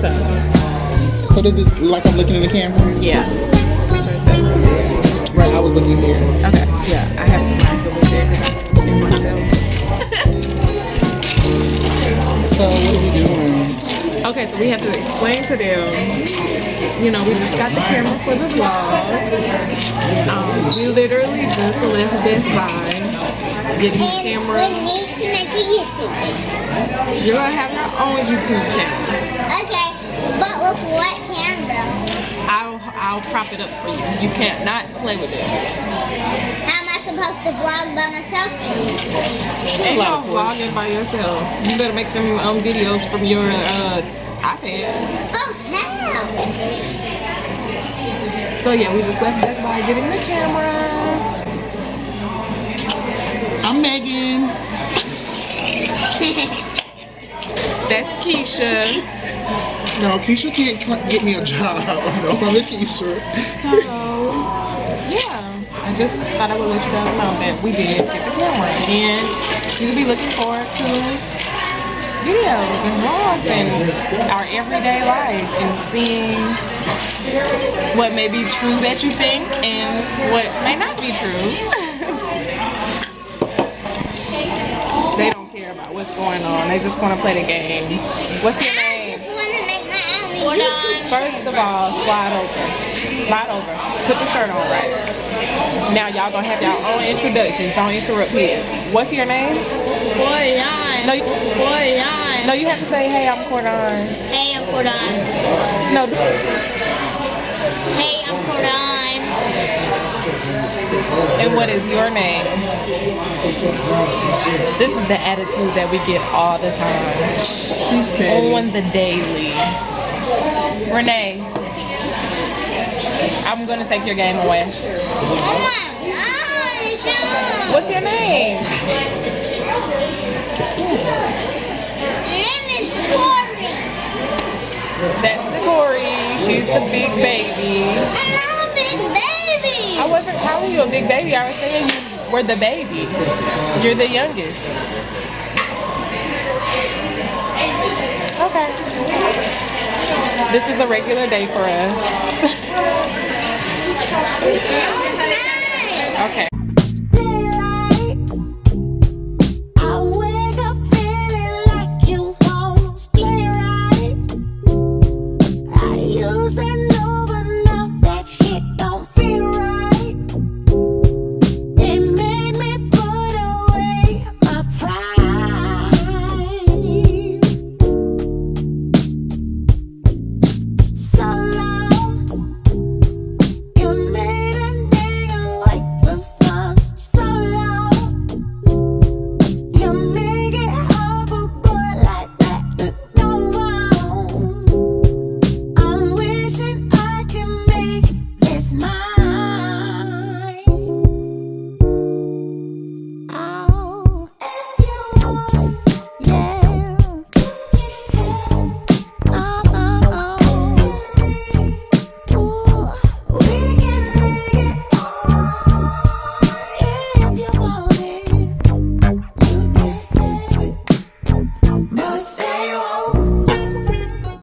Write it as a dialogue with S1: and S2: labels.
S1: So,
S2: So does this like I'm looking in the camera?
S1: yeah. Put.
S2: Right, I was looking here.
S1: Okay, yeah. I have to learn to look there because I'm looking at myself.
S2: So what are we doing?
S1: Okay, so we have to explain to them. You know, we just got the camera for the vlog. Um, we literally just left Best Buy, getting the
S3: And
S1: camera.
S3: we need to make a YouTube.
S1: You're gonna have your own YouTube channel.
S3: Okay,
S1: I'll I'll prop it up for you. You can't not play with this.
S3: How am I supposed to vlog by myself then?
S1: Ain't no vlogging by yourself. You better make them um, videos from your uh, iPad.
S3: Oh, how?
S1: So yeah, we just left Best Buy getting the camera.
S2: I'm Megan.
S1: That's Keisha.
S2: No, Keisha can't get me a job. No, I'm a Keisha.
S1: So yeah, I just thought I would let you guys know that we did get the camera, and you'll be looking forward to videos and vlogs and our everyday life and seeing what may be true that you think and what may not be true. they don't care about what's going on. They just want to play the game. What's your name? First of all, slide over. Slide over. Put your shirt on right. Now y'all gonna have y'all own introductions. Don't interrupt his. What's your name?
S3: Boy,
S1: No, you,
S3: Boy,
S1: no, you have to say, hey, I'm Cordon.
S3: Hey, I'm Cordon.
S1: No,
S3: Hey, I'm Cordon.
S1: and what is your name? This is the attitude that we get all the time.
S2: She's petty.
S1: On the daily. Renee. I'm gonna take your game away.
S3: Oh.
S1: What's your name?
S3: name is Corey.
S1: That's Corey. She's the big baby.
S3: I'm a big baby.
S1: I wasn't calling you a big baby. I was saying you were the baby. You're the youngest. Okay. This is a regular day for us.
S3: No, it's not.
S1: Okay.